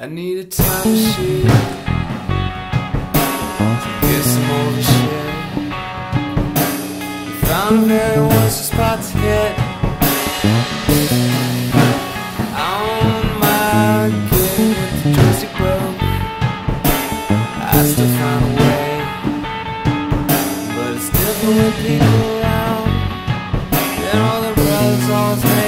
I need a time machine to get some older shit. Found a very wonderful spot to hit on my kid, Jersey Grove. I still find a way, but it's different with people around. And all the brothers always.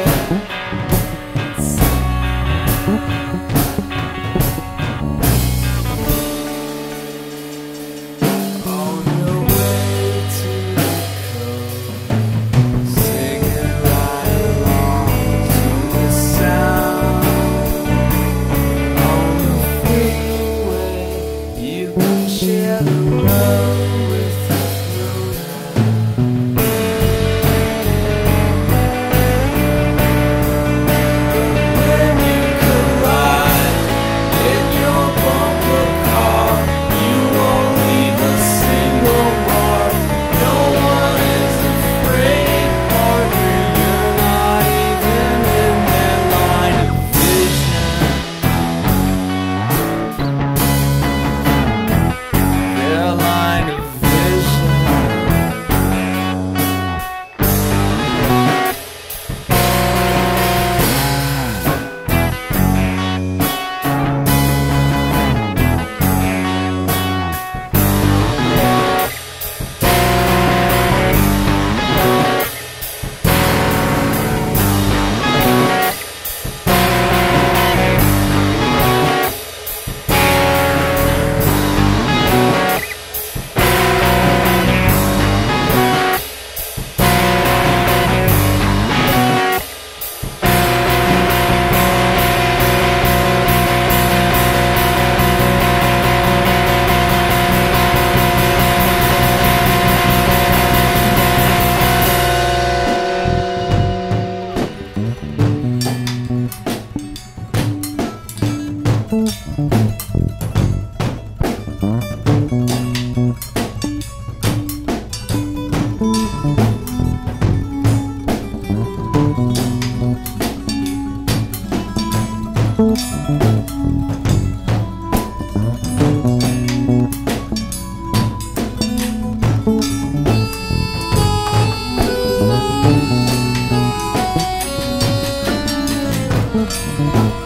Música